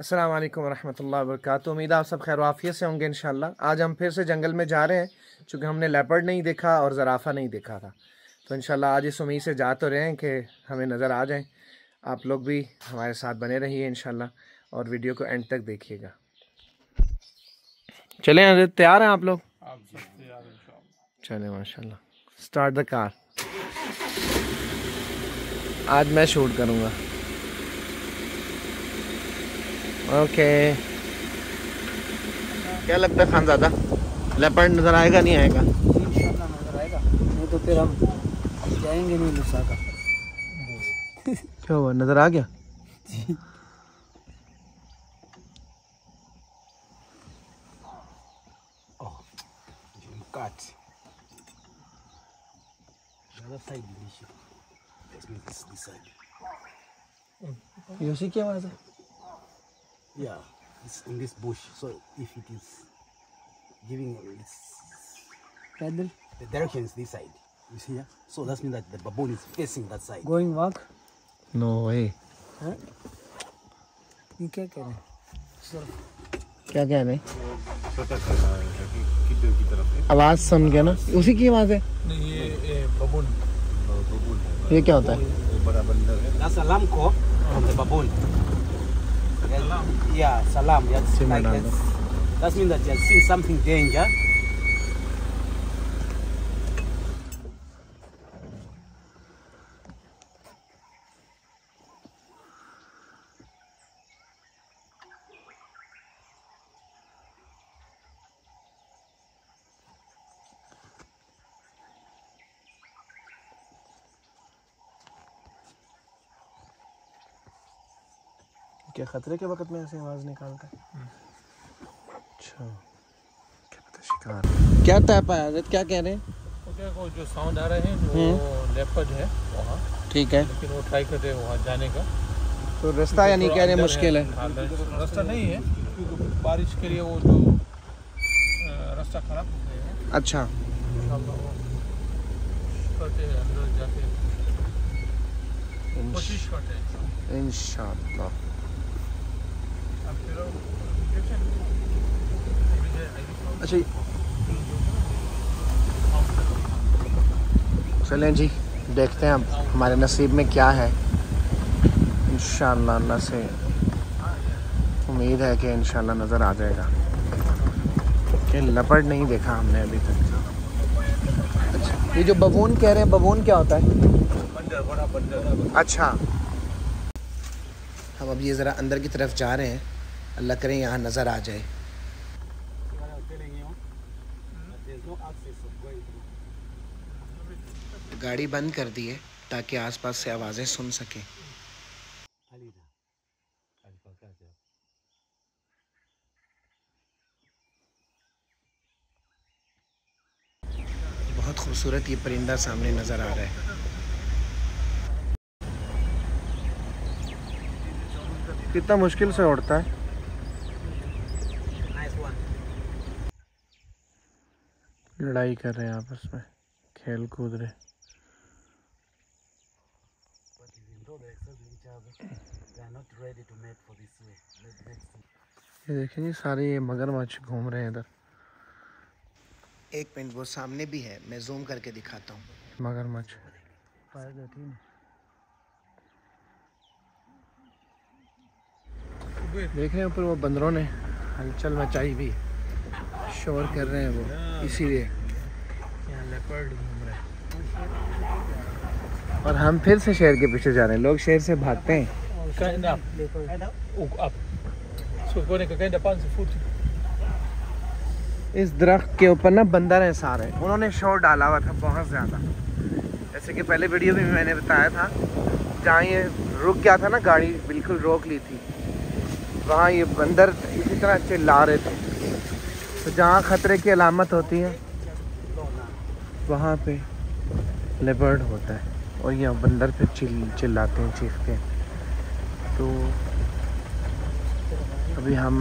अस्सलाम वालेकुम रहमतुल्लाहि व बरकातुहू उम्मीद है आप सब खैर वाफियत से होंगे इंशाल्लाह। आज हम फिर से जंगल में जा रहे हैं चूँकि हमने लेपर्ड नहीं देखा और ज़राफ़ा नहीं देखा था। तो इंशाल्लाह आज इस उम्मीद से जा तो रहे हैं कि हमें नज़र आ जाएँ। आप लोग भी हमारे साथ बने रहिए इंशाल्लाह और वीडियो को एंड तक देखिएगा। चलें तैयार हैं आप लोग? चले माशाल्लाह। स्टार्ट द कार आज मैं शूट करूँगा। ओके क्या लगता है खानजादा लेपर्ड नज़र आएगा नहीं आएगा नज़र आएगा नहीं तो फिर हम जाएँगे नहीं लुसाका क्या हुआ नज़र आ गया cut. The other side is issue. Let's make this this side. यूसी की आवाज़ है Yeah, it's in this bush. So if it is giving its पैदल the direction is this side. You see here? So that means that the baboon is facing that side. Going walk no way ये क्या कह रहे हैं क्या कह रहे हैं आवाज़ सुन के ना उसी की आवाज़ है ये क्या होता है call from the Yeah, yeah salam. Sima like that means that you have seen something danger. क्या खतरे के वक्त में ऐसे आवाज़ निकालता है? अच्छा। क्या पता शिकार क्या क्या कह रहे हैं? वो जो साउंड आ रहे हैं वो लेपर्ड है वहाँ। ठीक है। लेकिन वो ट्राई कर रहे हैं वहाँ जाने का। तो रास्ता यानी कह रहे हैं मुश्किल है। रास्ता नहीं है क्योंकि बारिश के लिए वो जो रास्ता खराब हो गया है। अच्छा। कोशिश करते हैं। इंशाल्लाह अब फिर वो देखते हैं। मुझे आईडी अच्छा चलें जी देखते हैं अब हमारे नसीब में क्या है। इंशाल्लाह अल्लाह से उम्मीद है कि इंशाल्लाह नज़र आ जाएगा। कि लपड़ नहीं देखा हमने अभी तक। अच्छा ये जो बबून कह रहे हैं बबून क्या होता है? बंदर बड़ा बंदर अच्छा। हम अब ये ज़रा अंदर की तरफ़ जा रहे हैं। अल्लाह करें, यहाँ नज़र आ जाए. गाड़ी बंद कर दी है, ताकि आसपास से आवाज़ें सुन सकें। बहुत खूबसूरत ये परिंदा सामने नज़र आ रहा है। कितना मुश्किल से उड़ता है। लड़ाई कर रहे हैं आपस में। खेल कूद रहे. ये देखें जी सारे ये मगरमच्छ घूम रहे हैं इधर। एक मिनट वो सामने भी है मैं जूम करके दिखाता हूँ। मगरमच्छ। देख रहे हैं ऊपर वो बंदरों ने हलचल मचाई भी शोर कर रहे हैं वो इसीलिए। लेपर्ड घूम रहे हैं और हम फिर से शेर के पीछे जा रहे हैं। लोग शेर से भागते हैं. इस दरख्त के ऊपर ना बंदर हैं सारे। उन्होंने शोर डाला हुआ था बहुत ज़्यादा। जैसे कि पहले वीडियो में मैंने बताया था जहाँ ये रुक गया था ना गाड़ी बिल्कुल रोक ली थी। वहाँ ये बंदर इसी तरह चिल्ला रहे थे। तो जहाँ ख़तरे की अलामत होती है वहाँ पे लेबर्ड होता है। और यहाँ बंदर फिर चिल, चिल्लाते हैं, चीखते हैं। तो अभी हम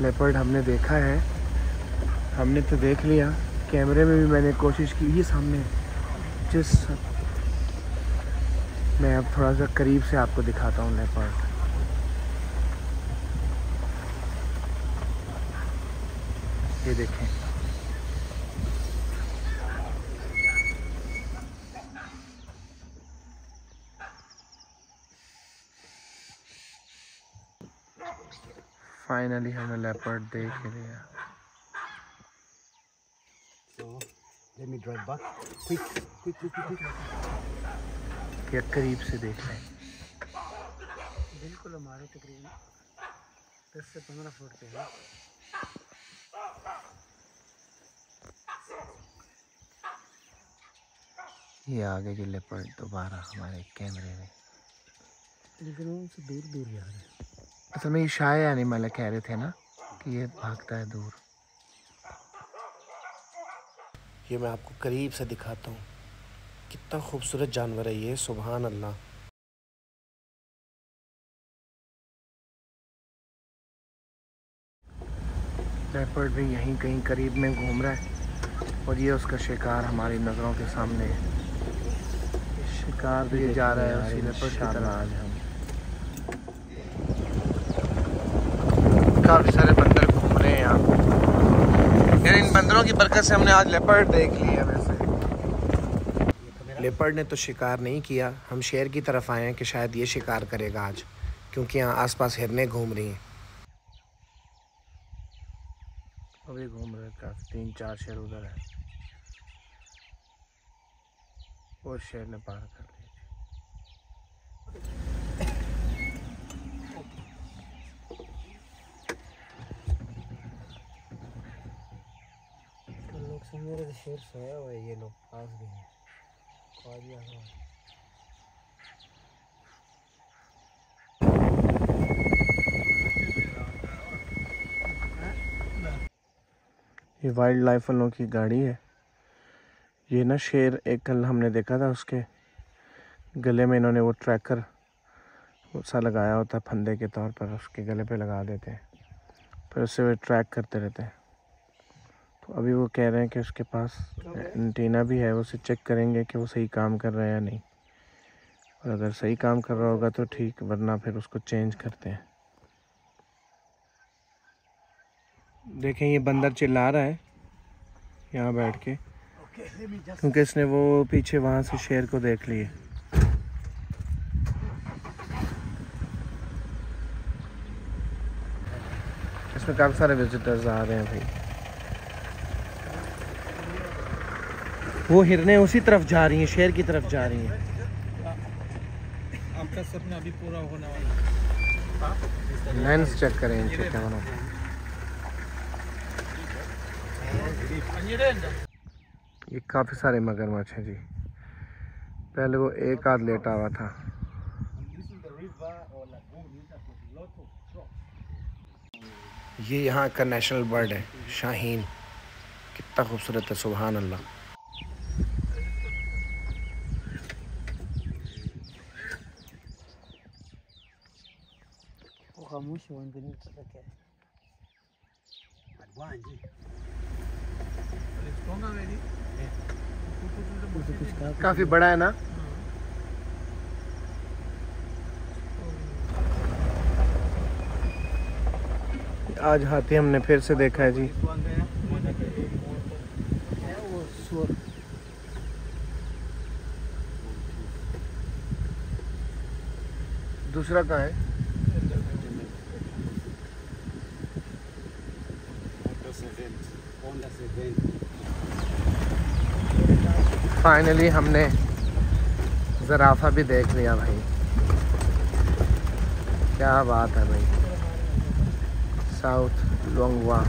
लेपर्ड हमने देखा है। हमने तो देख लिया। कैमरे में भी मैंने कोशिश की। ये सामने जिस मैं अब थोड़ा सा करीब से आपको दिखाता हूँ लेपर्ड ये देखें। फाइनली हमने लेपर्ड देख ही लिया So let me drive back. Quick, quick, quick, quick, quick. ये करीब से देख लें बिल्कुल हमारे तकरीबन दस से पंद्रह फुट पे है। ये आगे की लेपर्ड दोबारा हमारे कैमरे में। लेकिन उनसे दूर दूर जा रहे हैं। असल में ये शाय एनिमल है कह रहे थे ना कि ये भागता है दूर। ये मैं आपको करीब से दिखाता हूँ। कितना खूबसूरत जानवर है ये सुबहान अल्लाह लेपर्ड भी यहीं कहीं करीब में घूम रहा है और ये उसका शिकार हमारी नज़रों के सामने है। शिकार भी जा रहा है उसी लेपर्ड की तरफ़। आज हम काफ़ी सारे बंदर घूम रहे हैं यहाँ यार इन बंदरों की बरकत से हमने आज लेपर्ड देख लिया वैसे। लेपर्ड ने तो शिकार नहीं किया। हम शेर की तरफ़ आए हैं कि शायद ये शिकार करेगा आज क्योंकि यहाँ आसपास हिरनें घूम रही हैं। अभी घूम रहे काफ़ी तीन चार शेर उधर है। और शेर ने पार कर ली तो लोग समझ शेर सोया हुआ है, ये लोग पास भी हैं। ये वाइल्ड लाइफ वालों की गाड़ी है। ये ना शेर, एक कल हमने देखा था उसके गले में इन्होंने वो ट्रैकर सा लगाया होता है फंदे के तौर पर, उसके गले पे लगा देते हैं। फिर उससे वे ट्रैक करते रहते हैं। तो अभी वो कह रहे हैं कि उसके पास एंटीना भी है वो उसे चेक करेंगे कि वो सही काम कर रहा है या नहीं। और अगर सही काम कर रहा होगा तो ठीक वरना फिर उसको चेंज करते हैं। देखें ये बंदर चिल्ला रहा है यहाँ बैठ के। क्योंकि इसने वो पीछे वहाँ से शेर को देख लिए। इसमें काफ़ी सारे विजिटर्स आ रहे हैं भाई। वो हिरने उसी तरफ़ जा रही हैं शेर की तरफ़ जा रही हैं। आपका सपना अभी पूरा होने वाला लेंस चेक करें इनके कैमरों ये काफ़ी सारे मगरमच्छ हैं जी। पहले वो एक आध लेटा हुआ था। ये यहाँ का नेशनल बर्ड है शाहीन। कितना खूबसूरत है सुबहान अल्लाह। वो खामोश है उनके नीचे तक है वो तो काफ़ी बड़ा है ना आज हाथी हमने फिर से देखा है जी। दूसरा कहाँ है? फाइनली हमने ज़राफ़ा भी देख लिया भाई क्या बात है भाई south Longwa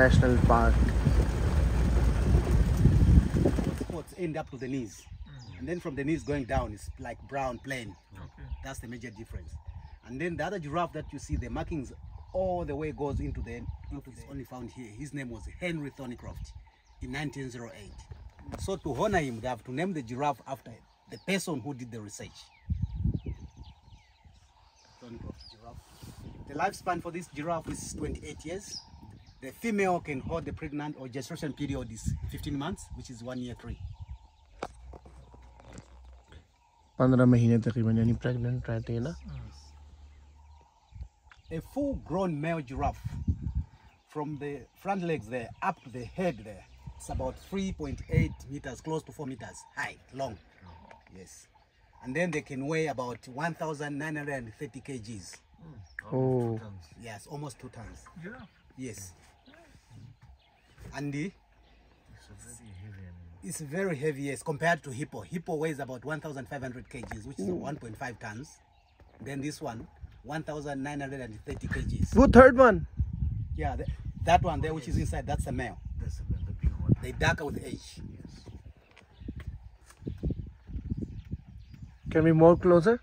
national park Spots end up to the knees. And then from the knees going down is like brown plain. That's the major difference. And then the other giraffe that you see, the markings all the way goes into the into the only found here. His name was Henry Thornycroft in 1908. So to honor him, they have to name the giraffe after the person who did the research. Thornycroft giraffe. The lifespan for this giraffe is 28 years. The female can hold the pregnant or gestation period is 15 months, which is one year three. पंद्रह महीने तकरीबन यानी pregnant रहती है ना A full grown male giraffe from the front legs there up to the head there, it's about 3.8 meters, close to 4 meters high, long. Yes. And then they can weigh about 1,930 kgs. Mm. Oh. Yes, almost two tons. Yeah. Yes. Andy? It's very heavy It's very heavy, yes, compared to hippo. Hippo weighs about 1,500 kgs, which is 1.5 tons. Then this one, 1,930 kgs. Who third one. Yeah, the, that one there, which is inside, that's a male. That's a male. They darker with age. Can we more closer?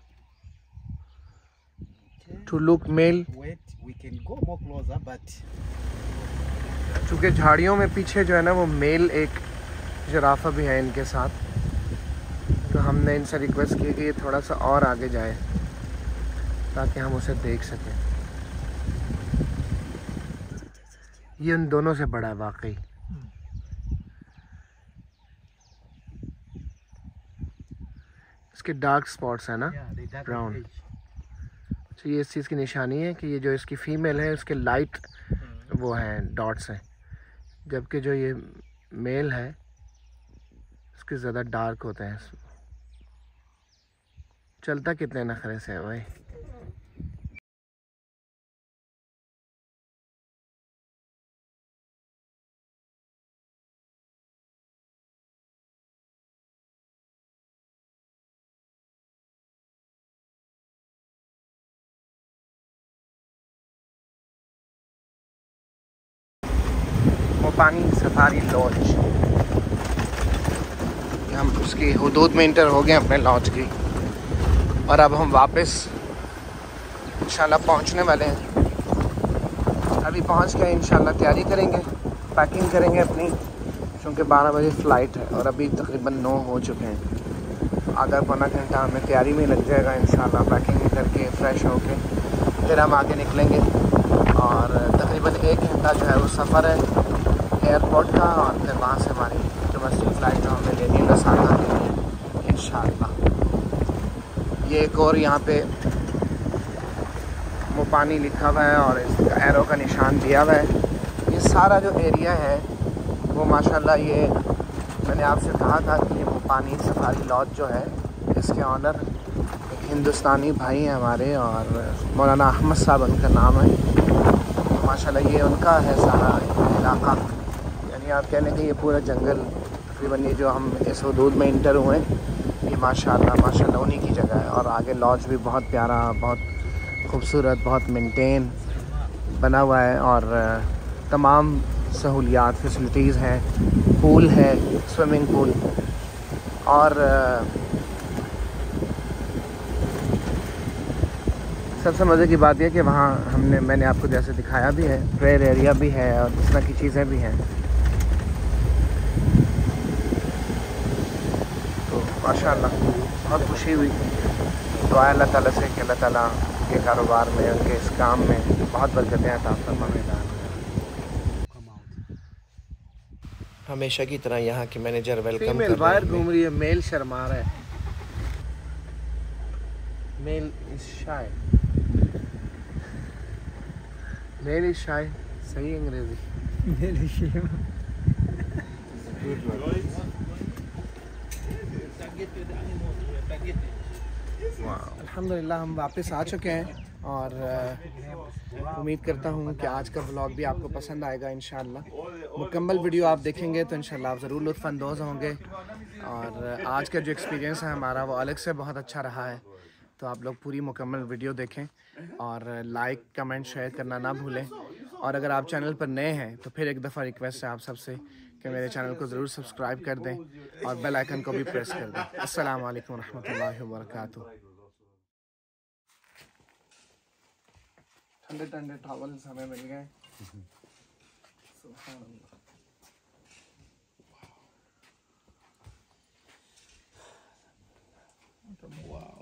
Okay. To look male. Wait, we can go more closer, but चूँकि झाड़ियों में पीछे जो है ना वो mail एक जराफा भी है इनके साथ तो हमने इनसे रिक्वेस्ट की कि ये थोड़ा सा और आगे जाए ताकि हम उसे देख सकें ये उन दोनों से बड़ा है वाकई इसके डार्क स्पॉट्स हैं ना? ब्राउन. तो ये इस चीज़ की निशानी है कि ये जो इसकी फ़ीमेल है उसके लाइट वो हैं डॉट्स हैं. जबकि जो ये मेल है उसके ज़्यादा डार्क होते हैं. चलता कितने नखरे से है भाई? पानी सफारी लॉज हम उसकी हदूद में इंटर हो गए अपने लॉज की। और अब हम वापस, इंशाल्लाह पहुँचने वाले हैं। अभी पहुँच गए इंशाल्लाह तैयारी करेंगे पैकिंग करेंगे अपनी, क्योंकि 12 बजे फ़्लाइट है और अभी तकरीबन नौ हो चुके हैं। आधा पौना घंटा हमें तैयारी में लग जाएगा इंशाल्लाह पैकिंग करके फ्रेश होके। फिर हम आगे निकलेंगे और तकरीबन एक घंटा जो है वो सफ़र है। एयरपोर्ट का और फिर वहाँ से हमारी डोमेस्टिक फ़्लाइट जो हमें लेनी है लसाना इन ये एक और यहाँ पे वो पानी लिखा हुआ है और इस एरो का निशान दिया हुआ है। ये सारा जो एरिया है, वो माशाल्लाह ये मैंने आपसे कहा था कि ये पानी सफारी लॉज जो है, इसके ऑनर एक हिंदुस्तानी भाई हैं हमारे और मौलाना अहमद साहब, उनका नाम है। तो माशाल्लाह ये उनका है सारा इलाका। यानी आप कह लें कि ये पूरा जंगल, तकरीबन ये जो हम इस हदूद में इंटर हुए ये माशाल्लाह माशाल्लाह उन्हीं की जगह है। और आगे लॉज भी बहुत प्यारा, बहुत खूबसूरत, बहुत मेंटेन बना हुआ है। और तमाम सहूलियात फैसिलिटीज़ हैं पूल है स्विमिंग पूल और सबसे मज़े की बात यह कि वहाँ हमने, मैंने आपको जैसे दिखाया भी है प्रेयर एरिया भी है और इस तरह की चीज़ें भी हैं। तो माशाल्लाह बहुत खुशी हुई। दुआ है अल्लाह ताला से कि अल्लाह ताला के कारोबार में उनके इस काम में बहुत बरकतें अता फरमाएगा Come हमेशा की तरह यहाँ के मैनेजर वेलकम फीमेल बाहर घूम रही है मेल शर्मा रहा है। Male is shy male is shy सही अंग्रेज़ी। अल्हम्दुलिल्लाह हम वापस आ चुके हैं और उम्मीद करता हूँ कि आज का व्लॉग भी आपको पसंद आएगा इन मुकम्मल वीडियो आप देखेंगे तो इन आप ज़रूर लुत्फ़अंदोज़ होंगे। और आज का जो एक्सपीरियंस है हमारा, वो अलग से बहुत अच्छा रहा है। तो आप लोग पूरी मुकम्मल वीडियो देखें और लाइक कमेंट शेयर करना ना भूलें। और अगर आप चैनल पर नए हैं तो फिर एक दफ़ा रिक्वेस्ट है आप सबसे कि मेरे चैनल को ज़रूर सब्सक्राइब कर दें और बेल आइकन को भी प्रेस कर दें अस्सलाम वालेकुम रहमतुल्लाहि व बरकातुहू ठंडे ठंडे टॉवल्स हमें मिल गए सुभान अल्लाह। Wow.